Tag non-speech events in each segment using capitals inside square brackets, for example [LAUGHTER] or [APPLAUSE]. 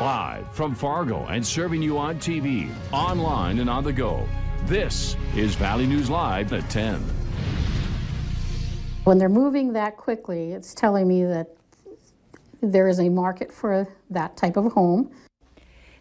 Live from Fargo and serving you on TV, online, and on the go. This is Valley News Live at 10. When they're moving that quickly, it's telling me that there is a market for that type of home.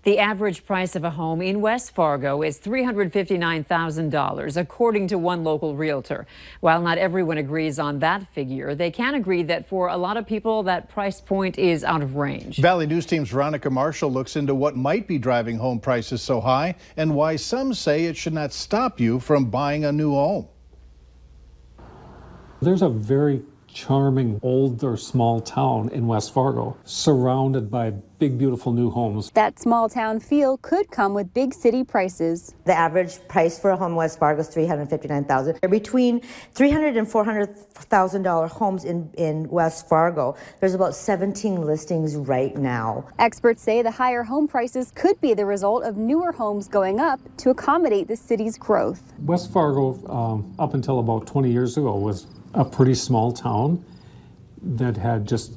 The average price of a home in West Fargo is $359,000, according to one local realtor. While not everyone agrees on that figure, they can agree that for a lot of people, that price point is out of range. Valley News Team's Veronica Marshall looks into what might be driving home prices so high and why some say it should not stop you from buying a new home. There's a very charming old or small town in West Fargo, surrounded by big, beautiful new homes. That small town feel could come with big city prices. The average price for a home in West Fargo is $359,000. Between $300,000 and $400,000 homes in, in West Fargo, there's about 17 listings right now. Experts say the higher home prices could be the result of newer homes going up to accommodate the city's growth. West Fargo, um, up until about 20 years ago, was a pretty small town that had just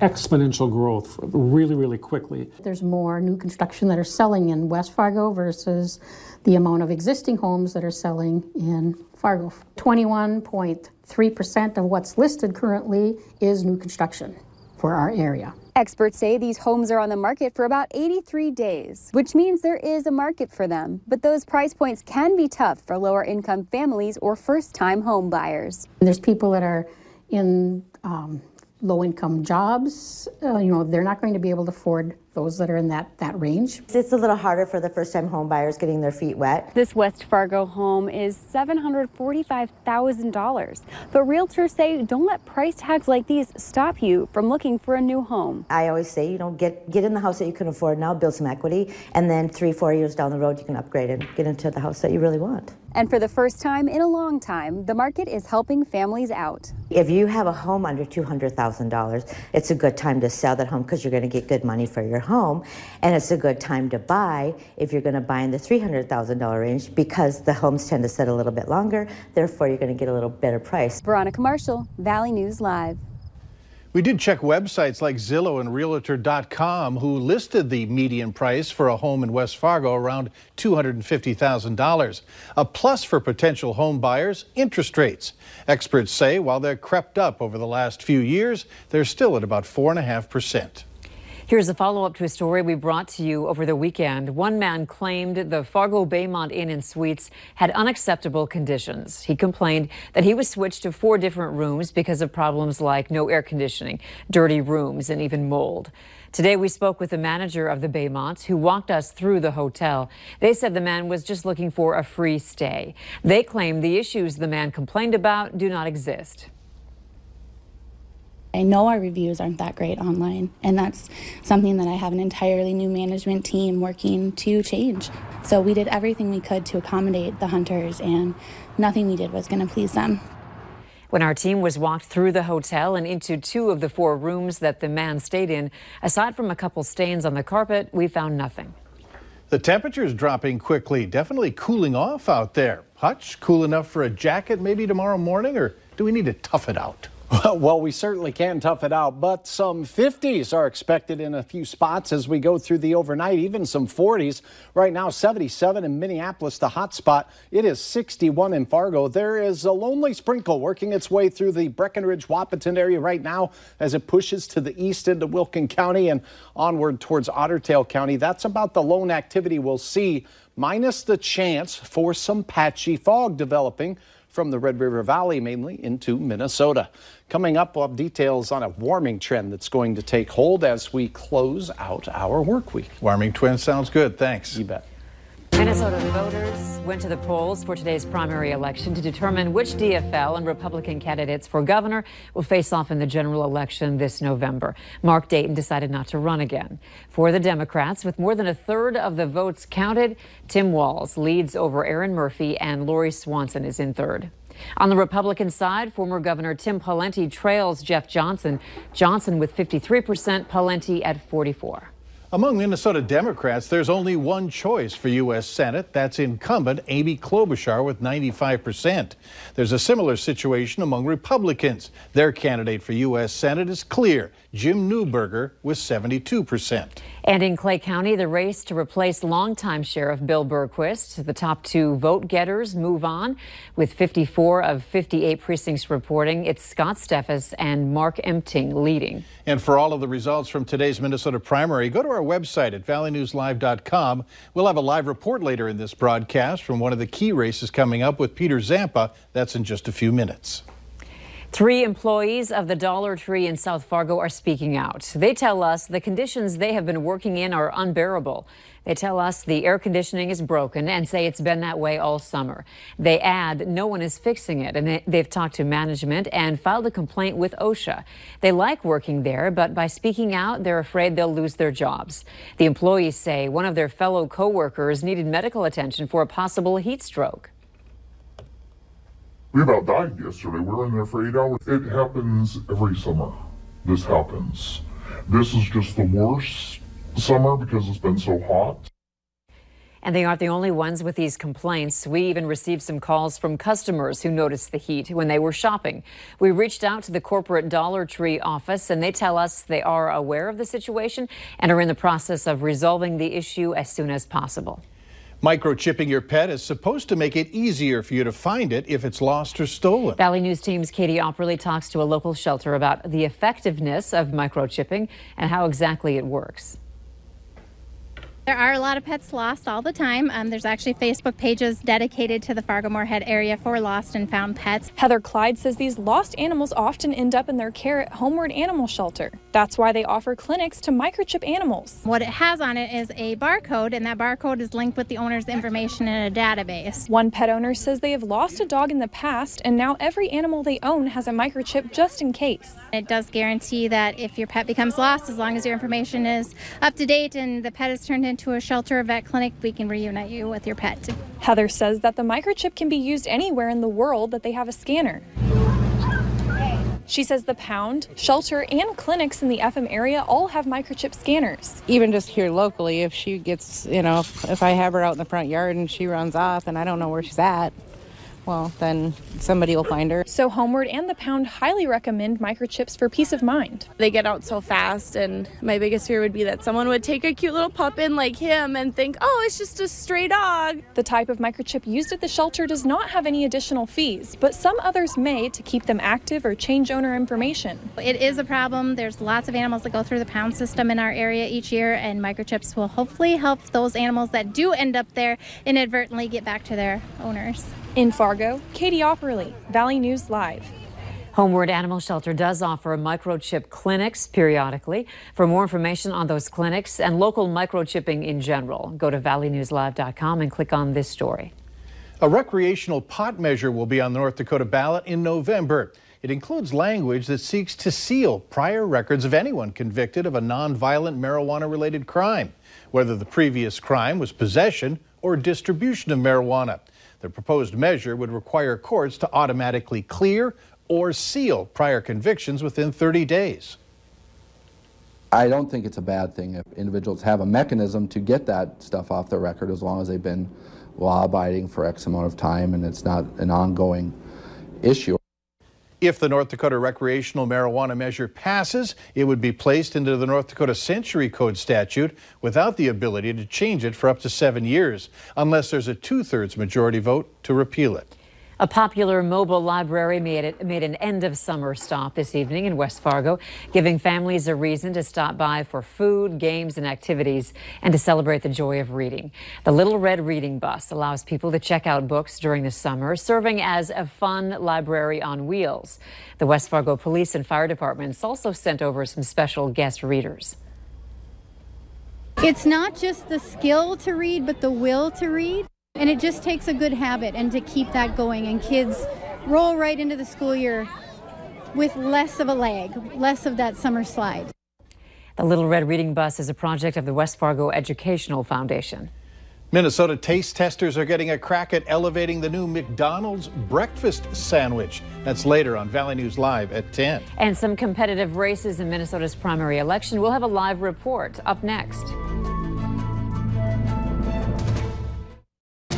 exponential growth really, really quickly. There's more new construction that are selling in West Fargo versus the amount of existing homes that are selling in Fargo. 21.3% of what's listed currently is new construction for our area. Experts say these homes are on the market for about 83 days, which means there is a market for them. But those price points can be tough for lower income families or first time home buyers. There's people that are in um, low income jobs. Uh, you know, they're not going to be able to afford those that are in that, that range. It's a little harder for the first time home buyers getting their feet wet. This West Fargo home is $745,000. But realtors say don't let price tags like these stop you from looking for a new home. I always say, you know, get, get in the house that you can afford now, build some equity, and then three, four years down the road, you can upgrade and get into the house that you really want. And for the first time in a long time, the market is helping families out. If you have a home under $200,000, it's a good time to sell that home because you're going to get good money for your home. And it's a good time to buy if you're going to buy in the $300,000 range because the homes tend to sit a little bit longer. Therefore, you're going to get a little better price. Veronica Marshall, Valley News Live. We did check websites like Zillow and Realtor.com, who listed the median price for a home in West Fargo around $250,000. A plus for potential home buyers, interest rates. Experts say while they're crept up over the last few years, they're still at about 4.5%. Here's a follow up to a story we brought to you over the weekend. One man claimed the Fargo Baymont Inn and Suites had unacceptable conditions. He complained that he was switched to four different rooms because of problems like no air conditioning, dirty rooms, and even mold. Today, we spoke with the manager of the Baymont who walked us through the hotel. They said the man was just looking for a free stay. They claim the issues the man complained about do not exist. I know our reviews aren't that great online, and that's something that I have an entirely new management team working to change. So we did everything we could to accommodate the hunters, and nothing we did was going to please them. When our team was walked through the hotel and into two of the four rooms that the man stayed in, aside from a couple stains on the carpet, we found nothing. The temperature is dropping quickly, definitely cooling off out there. Hutch, cool enough for a jacket maybe tomorrow morning, or do we need to tough it out? [LAUGHS] Well, we certainly can tough it out, but some 50s are expected in a few spots as we go through the overnight, even some 40s. Right now, 77 in Minneapolis, the hot spot. It is 61 in Fargo. There is a lonely sprinkle working its way through the Breckenridge Wahpeton area right now as it pushes to the east into Wilkin County and onward towards Otter Tail County. That's about the lone activity we'll see, minus the chance for some patchy fog developing from the Red River Valley mainly into Minnesota. Coming up, we'll have details on a warming trend that's going to take hold as we close out our work week. Warming twin sounds good. Thanks. You bet. Minnesota voters went to the polls for today's primary election to determine which DFL and Republican candidates for governor will face off in the general election this November. Mark Dayton decided not to run again. For the Democrats, with more than a third of the votes counted, Tim Walz leads over Erin Murphy and Lori Swanson is in third. On the Republican side, former Governor Tim Pawlenty trails Jeff Johnson. Johnson with 53%, Pawlenty at 44. Among Minnesota Democrats, there's only one choice for U.S. Senate. That's incumbent Amy Klobuchar with 95%. There's a similar situation among Republicans. Their candidate for U.S. Senate is clear Jim Newberger with 72%. And in Clay County, the race to replace longtime Sheriff Bill Bergquist. The top two vote getters move on with 54 of 58 precincts reporting. It's Scott Steffes and Mark Empting leading. And for all of the results from today's Minnesota primary, go to our website at valleynewslive.com. We'll have a live report later in this broadcast from one of the key races coming up with Peter Zampa. That's in just a few minutes. Three employees of the Dollar Tree in South Fargo are speaking out. They tell us the conditions they have been working in are unbearable. They tell us the air conditioning is broken and say it's been that way all summer. They add no one is fixing it, and they've talked to management and filed a complaint with OSHA. They like working there, but by speaking out, they're afraid they'll lose their jobs. The employees say one of their fellow coworkers needed medical attention for a possible heat stroke. We about died yesterday. We were in there for eight hours. It happens every summer. This happens. This is just the worst summer because it's been so hot. And they aren't the only ones with these complaints. We even received some calls from customers who noticed the heat when they were shopping. We reached out to the corporate Dollar Tree office, and they tell us they are aware of the situation and are in the process of resolving the issue as soon as possible. Microchipping your pet is supposed to make it easier for you to find it if it's lost or stolen. Valley News Team's Katie Opperly talks to a local shelter about the effectiveness of microchipping and how exactly it works. There are a lot of pets lost all the time. Um, there's actually Facebook pages dedicated to the Fargo Moorhead area for lost and found pets. Heather Clyde says these lost animals often end up in their care at Homeward Animal Shelter. That's why they offer clinics to microchip animals. What it has on it is a barcode, and that barcode is linked with the owner's information in a database. One pet owner says they have lost a dog in the past, and now every animal they own has a microchip just in case. It does guarantee that if your pet becomes lost, as long as your information is up to date and the pet is turned in to a shelter or vet clinic, we can reunite you with your pet. Heather says that the microchip can be used anywhere in the world that they have a scanner. She says the pound, shelter, and clinics in the FM area all have microchip scanners. Even just here locally, if she gets, you know, if I have her out in the front yard and she runs off and I don't know where she's at, well, then somebody will find her. So Homeward and the Pound highly recommend microchips for peace of mind. They get out so fast, and my biggest fear would be that someone would take a cute little pup in like him and think, oh, it's just a stray dog. The type of microchip used at the shelter does not have any additional fees, but some others may to keep them active or change owner information. It is a problem. There's lots of animals that go through the pound system in our area each year, and microchips will hopefully help those animals that do end up there inadvertently get back to their owners. In Fargo, Katie Opperly, Valley News Live. Homeward Animal Shelter does offer microchip clinics periodically. For more information on those clinics and local microchipping in general, go to valleynewslive.com and click on this story. A recreational pot measure will be on the North Dakota ballot in November. It includes language that seeks to seal prior records of anyone convicted of a nonviolent marijuana related crime, whether the previous crime was possession or distribution of marijuana. The proposed measure would require courts to automatically clear or seal prior convictions within 30 days. I don't think it's a bad thing if individuals have a mechanism to get that stuff off their record as long as they've been law abiding for X amount of time and it's not an ongoing issue. If the North Dakota recreational marijuana measure passes, it would be placed into the North Dakota Century Code statute without the ability to change it for up to seven years, unless there's a two thirds majority vote to repeal it. A popular mobile library made, it, made an end of summer stop this evening in West Fargo, giving families a reason to stop by for food, games, and activities and to celebrate the joy of reading. The Little Red Reading Bus allows people to check out books during the summer, serving as a fun library on wheels. The West Fargo Police and Fire Departments also sent over some special guest readers. It's not just the skill to read, but the will to read. And it just takes a good habit and to keep that going. And kids roll right into the school year with less of a lag, less of that summer slide. The Little Red Reading Bus is a project of the West Fargo Educational Foundation. Minnesota taste testers are getting a crack at elevating the new McDonald's breakfast sandwich. That's later on Valley News Live at 10. And some competitive races in Minnesota's primary election. We'll have a live report up next.